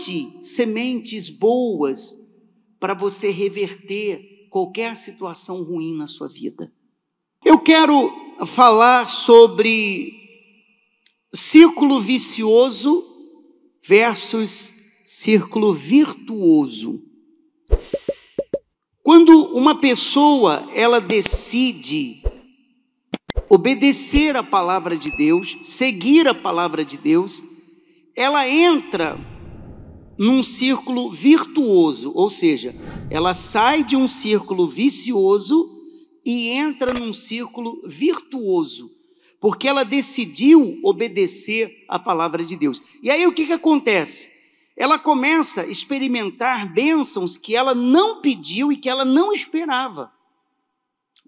plante sementes boas para você reverter qualquer situação ruim na sua vida. Eu quero falar sobre círculo vicioso versus círculo virtuoso. Quando uma pessoa ela decide obedecer a palavra de Deus, seguir a palavra de Deus, ela entra num círculo virtuoso, ou seja, ela sai de um círculo vicioso e entra num círculo virtuoso, porque ela decidiu obedecer a palavra de Deus. E aí o que, que acontece? Ela começa a experimentar bênçãos que ela não pediu e que ela não esperava,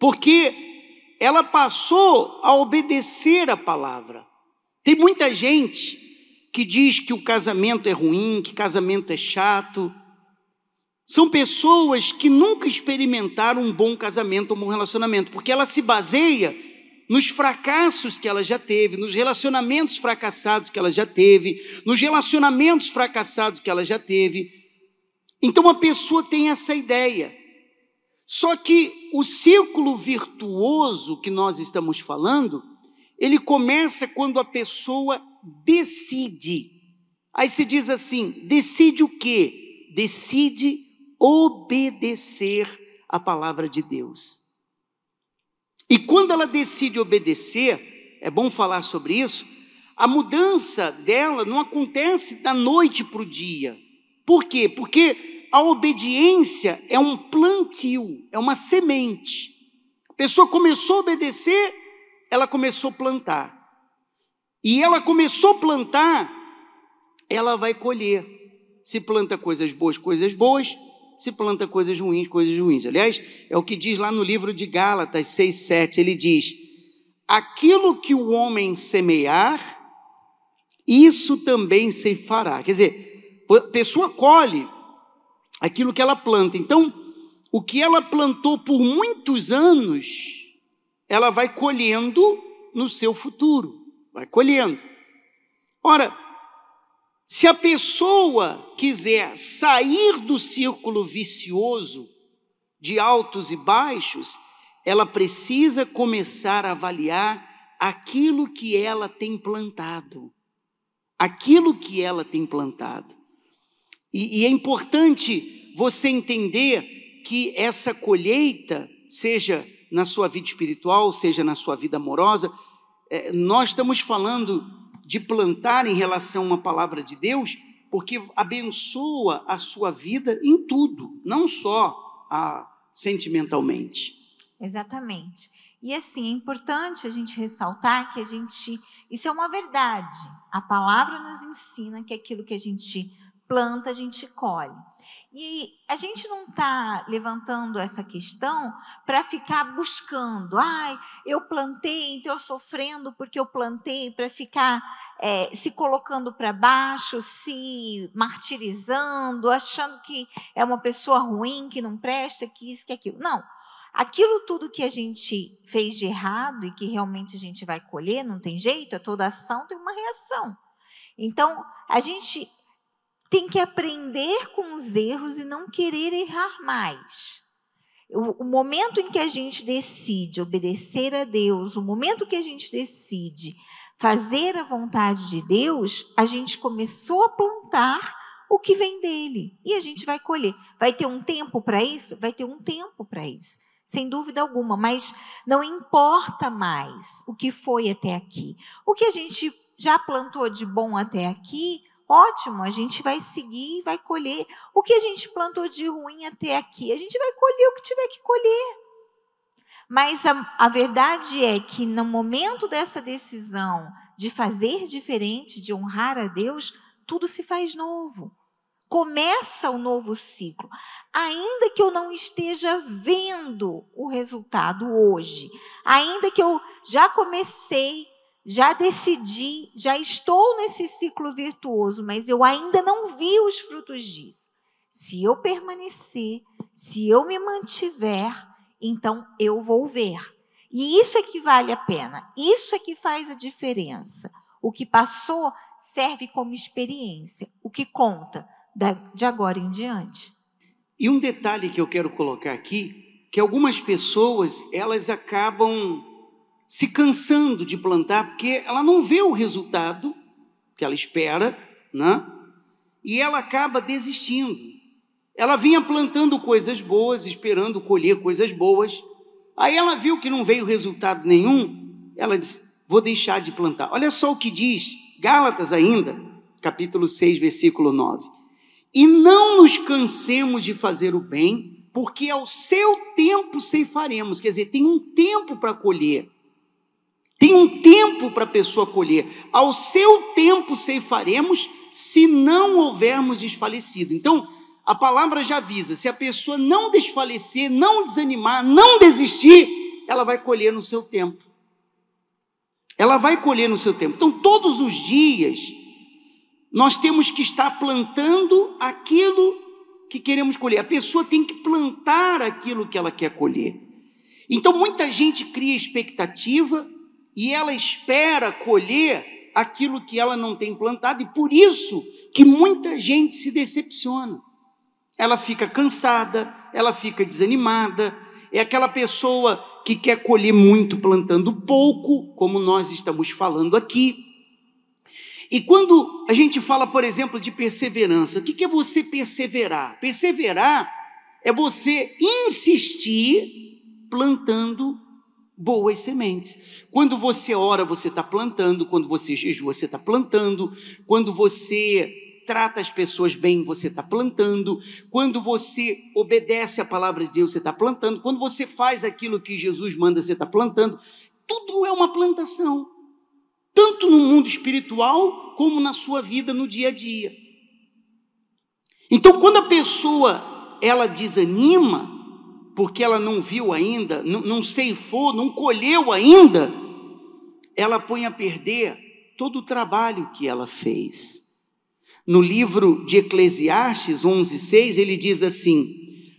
porque ela passou a obedecer a palavra. Tem muita gente que diz que o casamento é ruim, que casamento é chato. São pessoas que nunca experimentaram um bom casamento, um bom relacionamento, porque ela se baseia nos fracassos que ela já teve, nos relacionamentos fracassados que ela já teve, nos relacionamentos fracassados que ela já teve. Então a pessoa tem essa ideia. Só que o círculo virtuoso que nós estamos falando, ele começa quando a pessoa decide. Aí se diz assim: decide o quê? Decide obedecer a palavra de Deus. E quando ela decide obedecer, é bom falar sobre isso, a mudança dela não acontece da noite para o dia. Por quê? Porque a obediência é um plantio, é uma semente. A pessoa começou a obedecer, ela começou a plantar e ela começou a plantar, ela vai colher. Se planta coisas boas, coisas boas. Se planta coisas ruins, coisas ruins. Aliás, é o que diz lá no livro de Gálatas 6, 7. Ele diz: Aquilo que o homem semear, isso também se fará. Quer dizer, a pessoa colhe aquilo que ela planta. Então, o que ela plantou por muitos anos, ela vai colhendo no seu futuro vai colhendo. Ora, se a pessoa quiser sair do círculo vicioso de altos e baixos, ela precisa começar a avaliar aquilo que ela tem plantado. Aquilo que ela tem plantado. E, e é importante você entender que essa colheita, seja na sua vida espiritual, seja na sua vida amorosa, é, nós estamos falando de plantar em relação a uma palavra de Deus, porque abençoa a sua vida em tudo, não só a, sentimentalmente. Exatamente. E assim, é importante a gente ressaltar que a gente. Isso é uma verdade. A palavra nos ensina que aquilo que a gente planta, a gente colhe. E a gente não está levantando essa questão para ficar buscando, ai, eu plantei, então eu sofrendo porque eu plantei, para ficar é, se colocando para baixo, se martirizando, achando que é uma pessoa ruim, que não presta, que isso, que aquilo. Não. Aquilo tudo que a gente fez de errado e que realmente a gente vai colher, não tem jeito, toda ação tem uma reação. Então, a gente tem que aprender com os erros e não querer errar mais. O, momento em que a gente decide obedecer a Deus, o momento que a gente decide fazer a vontade de Deus, a gente começou a plantar o que vem dele e a gente vai colher. Vai ter um tempo para isso? Vai ter um tempo para isso, sem dúvida alguma, mas não importa mais o que foi até aqui. O que a gente já plantou de bom até aqui, Ótimo, a gente vai seguir e vai colher. O que a gente plantou de ruim até aqui, a gente vai colher o que tiver que colher. Mas a, a verdade é que no momento dessa decisão de fazer diferente, de honrar a Deus, tudo se faz novo. Começa o novo ciclo. Ainda que eu não esteja vendo o resultado hoje, ainda que eu já comecei já decidi, já estou nesse ciclo virtuoso, mas eu ainda não vi os frutos disso. Se eu permanecer, se eu me mantiver, então eu vou ver. E isso é que vale a pena, isso é que faz a diferença. O que passou serve como experiência. O que conta de agora em diante. E um detalhe que eu quero colocar aqui, que algumas pessoas, elas acabam se cansando de plantar porque ela não vê o resultado que ela espera, né? E ela acaba desistindo. Ela vinha plantando coisas boas, esperando colher coisas boas. Aí ela viu que não veio resultado nenhum, ela disse: "Vou deixar de plantar". Olha só o que diz Gálatas ainda, capítulo 6, versículo 9. E não nos cansemos de fazer o bem, porque ao seu tempo ceifaremos. Quer dizer, tem um tempo para colher. Tem um tempo para a pessoa colher. Ao seu tempo ceifaremos, se não houvermos desfalecido. Então, a palavra já avisa: se a pessoa não desfalecer, não desanimar, não desistir, ela vai colher no seu tempo. Ela vai colher no seu tempo. Então, todos os dias, nós temos que estar plantando aquilo que queremos colher. A pessoa tem que plantar aquilo que ela quer colher. Então, muita gente cria expectativa e ela espera colher aquilo que ela não tem plantado, e por isso que muita gente se decepciona. Ela fica cansada, ela fica desanimada, é aquela pessoa que quer colher muito plantando pouco, como nós estamos falando aqui. E quando a gente fala, por exemplo, de perseverança, o que é você perseverar? Perseverar é você insistir plantando boas sementes. Quando você ora, você está plantando, quando você jejua, você está plantando, quando você trata as pessoas bem, você está plantando, quando você obedece a palavra de Deus, você está plantando, quando você faz aquilo que Jesus manda, você está plantando. Tudo é uma plantação, tanto no mundo espiritual como na sua vida no dia a dia. Então, quando a pessoa ela desanima, porque ela não viu ainda, não, ceifou, não colheu ainda, ela põe a perder todo o trabalho que ela fez. No livro de Eclesiastes 11:6, ele diz assim: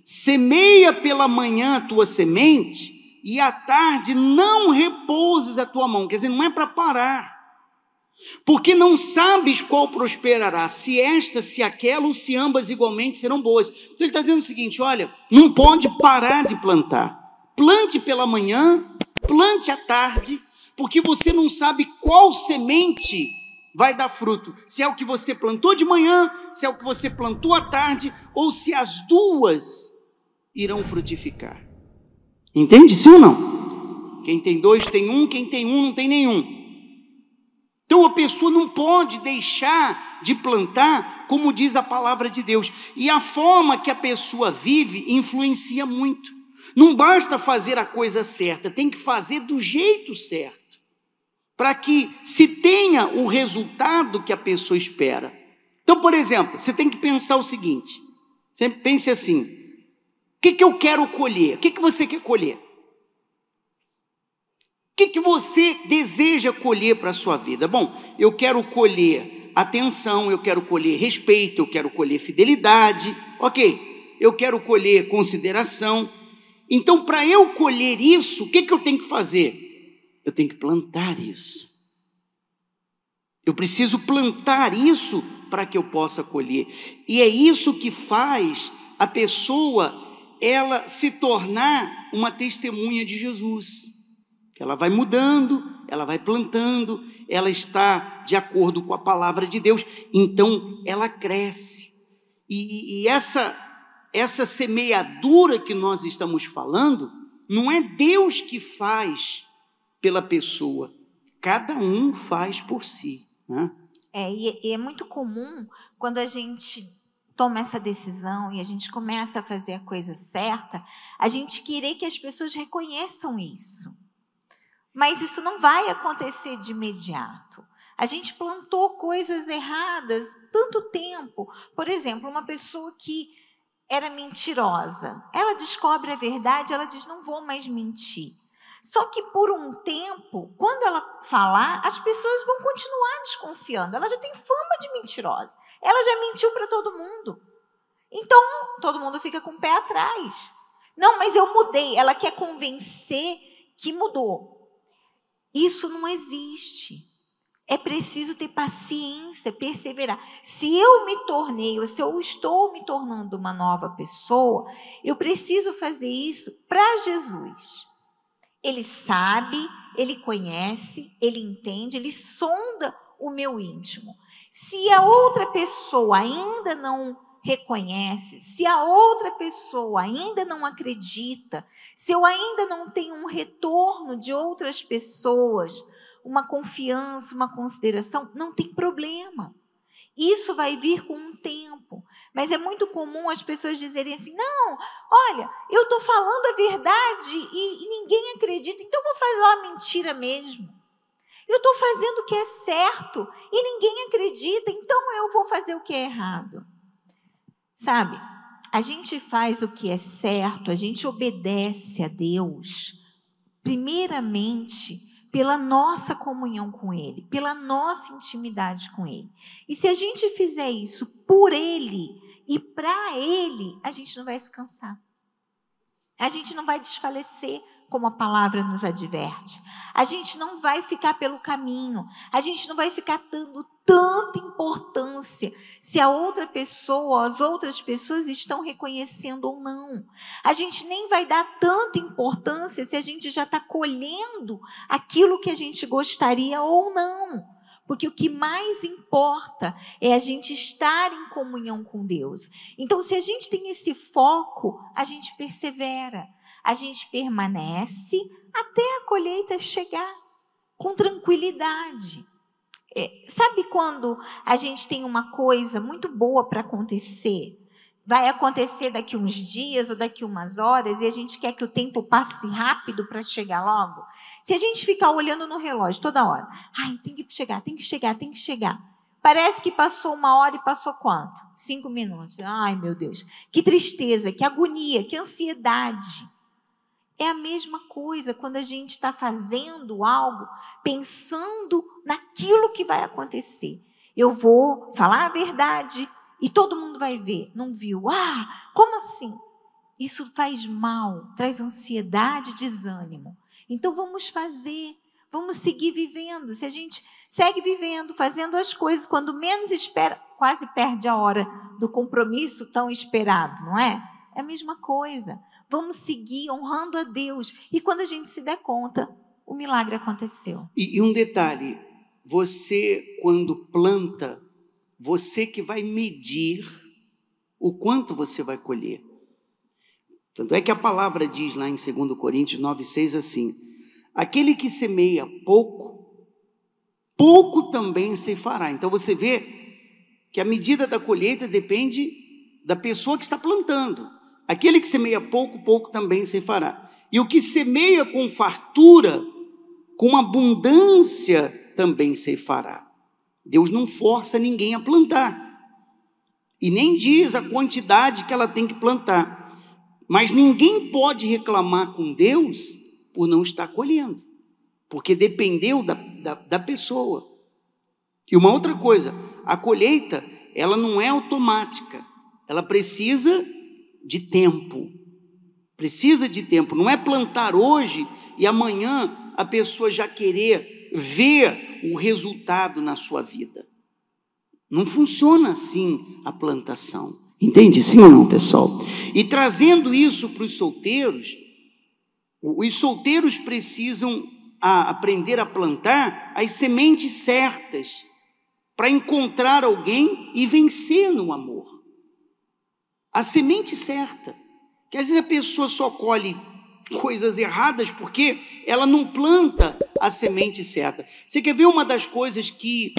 Semeia pela manhã a tua semente, e à tarde não repouses a tua mão. Quer dizer, não é para parar. Porque não sabes qual prosperará, se esta, se aquela ou se ambas igualmente serão boas. Então ele está dizendo o seguinte: olha, não pode parar de plantar. Plante pela manhã, plante à tarde, porque você não sabe qual semente vai dar fruto. Se é o que você plantou de manhã, se é o que você plantou à tarde, ou se as duas irão frutificar. Entende sim ou não? Quem tem dois tem um, quem tem um não tem nenhum. Então a pessoa não pode deixar de plantar, como diz a palavra de Deus. E a forma que a pessoa vive influencia muito. Não basta fazer a coisa certa, tem que fazer do jeito certo. Para que se tenha o resultado que a pessoa espera. Então, por exemplo, você tem que pensar o seguinte: sempre pense assim: o que, que eu quero colher? O que, que você quer colher? Que, que você deseja colher para a sua vida? Bom, eu quero colher atenção, eu quero colher respeito, eu quero colher fidelidade, ok, eu quero colher consideração. Então, para eu colher isso, o que, que eu tenho que fazer? Eu tenho que plantar isso. Eu preciso plantar isso para que eu possa colher. E é isso que faz a pessoa ela se tornar uma testemunha de Jesus. Ela vai mudando, ela vai plantando, ela está de acordo com a palavra de Deus, então ela cresce. E, e essa, essa semeadura que nós estamos falando, não é Deus que faz pela pessoa, cada um faz por si. Né? É, e é muito comum quando a gente toma essa decisão e a gente começa a fazer a coisa certa, a gente querer que as pessoas reconheçam isso. Mas isso não vai acontecer de imediato. A gente plantou coisas erradas tanto tempo. Por exemplo, uma pessoa que era mentirosa, ela descobre a verdade, ela diz: não vou mais mentir. Só que por um tempo, quando ela falar, as pessoas vão continuar desconfiando. Ela já tem fama de mentirosa. Ela já mentiu para todo mundo. Então, todo mundo fica com o pé atrás. Não, mas eu mudei. Ela quer convencer que mudou. Isso não existe. É preciso ter paciência, perseverar. Se eu me tornei, se eu estou me tornando uma nova pessoa, eu preciso fazer isso para Jesus. Ele sabe, ele conhece, ele entende, ele sonda o meu íntimo. Se a outra pessoa ainda não reconhece, se a outra pessoa ainda não acredita, se eu ainda não tenho um retorno de outras pessoas, uma confiança, uma consideração, não tem problema. Isso vai vir com um tempo. Mas é muito comum as pessoas dizerem assim: não, olha, eu estou falando a verdade e, e, ninguém acredita, então vou fazer uma mentira mesmo. Eu estou fazendo o que é certo e ninguém acredita, então eu vou fazer o que é errado. Sabe, a gente faz o que é certo, a gente obedece a Deus, primeiramente pela nossa comunhão com Ele, pela nossa intimidade com Ele. E se a gente fizer isso por Ele e para Ele, a gente não vai se cansar. A gente não vai desfalecer como a palavra nos adverte. A gente não vai ficar pelo caminho, a gente não vai ficar dando tanta importância se a outra pessoa, as outras pessoas estão reconhecendo ou não. A gente nem vai dar tanta importância se a gente já está colhendo aquilo que a gente gostaria ou não. Porque o que mais importa é a gente estar em comunhão com Deus. Então, se a gente tem esse foco, a gente persevera a gente permanece até a colheita chegar com tranquilidade. É, sabe quando a gente tem uma coisa muito boa para acontecer? Vai acontecer daqui uns dias ou daqui umas horas e a gente quer que o tempo passe rápido para chegar logo? Se a gente ficar olhando no relógio toda hora, ai, tem que chegar, tem que chegar, tem que chegar. Parece que passou uma hora e passou quanto? Cinco minutos. Ai, meu Deus. Que tristeza, que agonia, que ansiedade. É a mesma coisa quando a gente está fazendo algo pensando naquilo que vai acontecer. Eu vou falar a verdade e todo mundo vai ver. Não viu? Ah, como assim? Isso faz mal, traz ansiedade, desânimo. Então vamos fazer, vamos seguir vivendo. Se a gente segue vivendo, fazendo as coisas, quando menos espera, quase perde a hora do compromisso tão esperado, não é? É a mesma coisa. Vamos seguir honrando a Deus. E quando a gente se der conta, o milagre aconteceu. E, e um detalhe: você, quando planta, você que vai medir o quanto você vai colher. Tanto é que a palavra diz lá em 2 Coríntios 9,6 assim: aquele que semeia pouco, pouco também se fará. Então você vê que a medida da colheita depende da pessoa que está plantando. Aquele que semeia pouco, pouco também se fará. E o que semeia com fartura, com abundância, também se fará. Deus não força ninguém a plantar. E nem diz a quantidade que ela tem que plantar. Mas ninguém pode reclamar com Deus por não estar colhendo, porque dependeu da, da, da pessoa. E uma outra coisa, a colheita, ela não é automática, ela precisa de tempo. Precisa de tempo. Não é plantar hoje e amanhã a pessoa já querer ver o resultado na sua vida. Não funciona assim a plantação. Entende sim ou não, pessoal? E trazendo isso para os solteiros, os solteiros precisam a aprender a plantar as sementes certas para encontrar alguém e vencer no amor a semente certa. Que às vezes a pessoa só colhe coisas erradas porque ela não planta a semente certa. Você quer ver uma das coisas que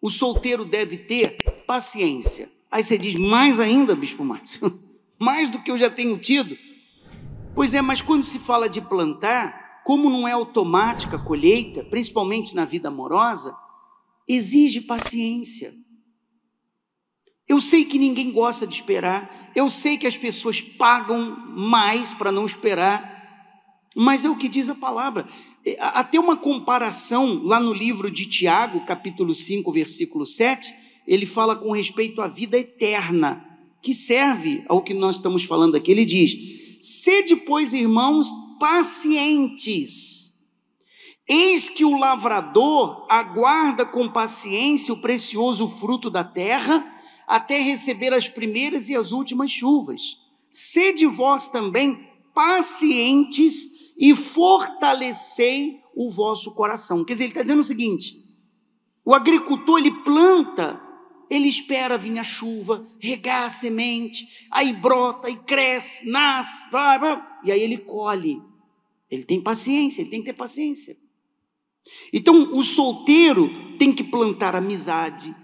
o solteiro deve ter? Paciência. Aí você diz, mais ainda, Bispo Márcio, mais do que eu já tenho tido. Pois é, mas quando se fala de plantar, como não é automática a colheita, principalmente na vida amorosa, exige paciência. Eu sei que ninguém gosta de esperar, eu sei que as pessoas pagam mais para não esperar, mas é o que diz a palavra. Até uma comparação lá no livro de Tiago, capítulo 5, versículo 7, ele fala com respeito à vida eterna, que serve ao que nós estamos falando aqui. Ele diz: Sede, pois, irmãos, pacientes, Eis que o lavrador aguarda com paciência o precioso fruto da terra, até receber as primeiras e as últimas chuvas. Sede vós também pacientes e fortalecei o vosso coração. Quer dizer, ele está dizendo o seguinte: o agricultor ele planta, ele espera vir a chuva, regar a semente, aí brota, e cresce, nasce, vai, e aí ele colhe. Ele tem paciência, ele tem que ter paciência. Então, o solteiro tem que plantar amizade,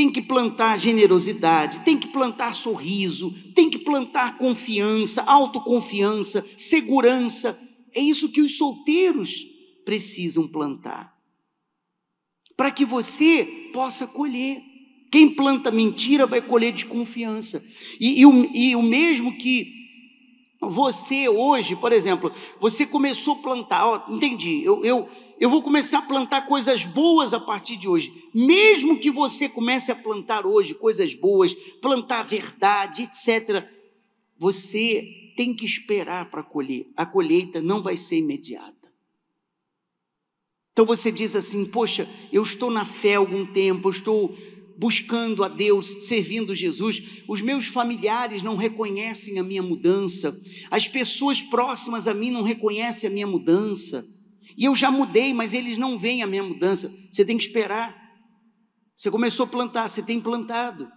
tem que plantar generosidade, tem que plantar sorriso, tem que plantar confiança, autoconfiança, segurança. É isso que os solteiros precisam plantar. Para que você possa colher. Quem planta mentira vai colher desconfiança. E, e, o, e o mesmo que você hoje, por exemplo, você começou a plantar, ó, entendi, eu, eu, eu vou começar a plantar coisas boas a partir de hoje. Mesmo que você comece a plantar hoje coisas boas, plantar verdade, etc., você tem que esperar para colher. A colheita não vai ser imediata. Então você diz assim: Poxa, eu estou na fé há algum tempo, eu estou buscando a Deus, servindo Jesus. Os meus familiares não reconhecem a minha mudança, as pessoas próximas a mim não reconhecem a minha mudança. E eu já mudei, mas eles não veem a minha mudança. Você tem que esperar. Você começou a plantar, você tem plantado.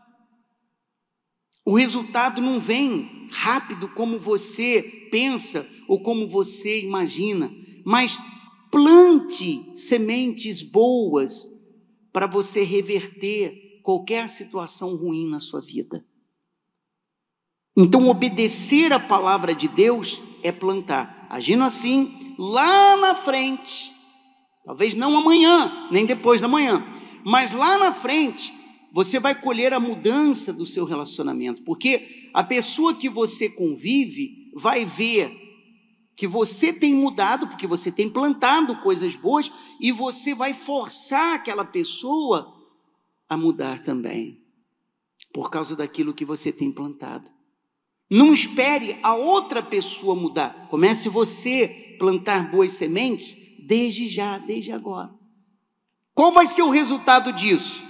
O resultado não vem rápido como você pensa ou como você imagina, mas plante sementes boas para você reverter qualquer situação ruim na sua vida. Então, obedecer a palavra de Deus é plantar. Agindo assim, lá na frente, talvez não amanhã, nem depois da manhã, mas lá na frente, você vai colher a mudança do seu relacionamento, porque a pessoa que você convive vai ver que você tem mudado, porque você tem plantado coisas boas, e você vai forçar aquela pessoa a mudar também, por causa daquilo que você tem plantado. Não espere a outra pessoa mudar, comece você plantar boas sementes desde já, desde agora. Qual vai ser o resultado disso?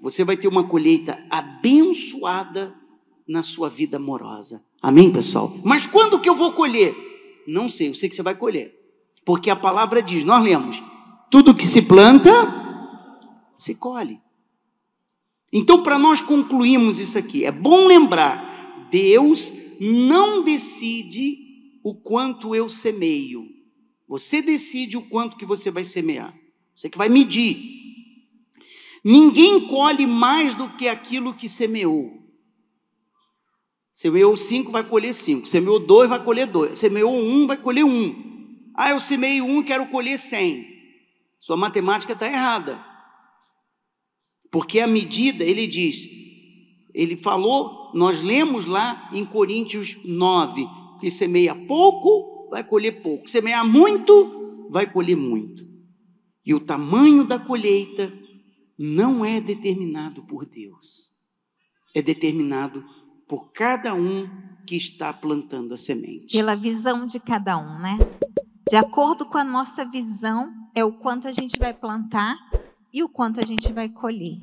Você vai ter uma colheita abençoada na sua vida amorosa. Amém, pessoal? Mas quando que eu vou colher? Não sei, eu sei que você vai colher. Porque a palavra diz, nós lemos, tudo que se planta, se colhe. Então, para nós concluirmos isso aqui, é bom lembrar: Deus não decide o quanto eu semeio. Você decide o quanto que você vai semear. Você que vai medir. Ninguém colhe mais do que aquilo que semeou. Semeou cinco, vai colher cinco. Semeou dois, vai colher dois. Semeou um, vai colher um. Ah, eu semei um quero colher cem. Sua matemática está errada. Porque a medida, ele diz, ele falou, nós lemos lá em Coríntios 9, que semeia pouco, vai colher pouco. Semeia muito, vai colher muito. E o tamanho da colheita não é determinado por Deus. É determinado por cada um que está plantando a semente. Pela visão de cada um, né? De acordo com a nossa visão, é o quanto a gente vai plantar e o quanto a gente vai colher.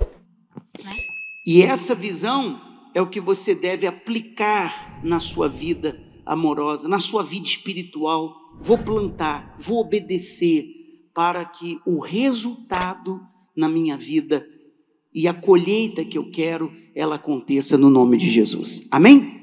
Né? E essa visão é o que você deve aplicar na sua vida amorosa, na sua vida espiritual. Vou plantar, vou obedecer, para que o resultado na minha vida e a colheita que eu quero, ela aconteça no nome de Jesus. Amém?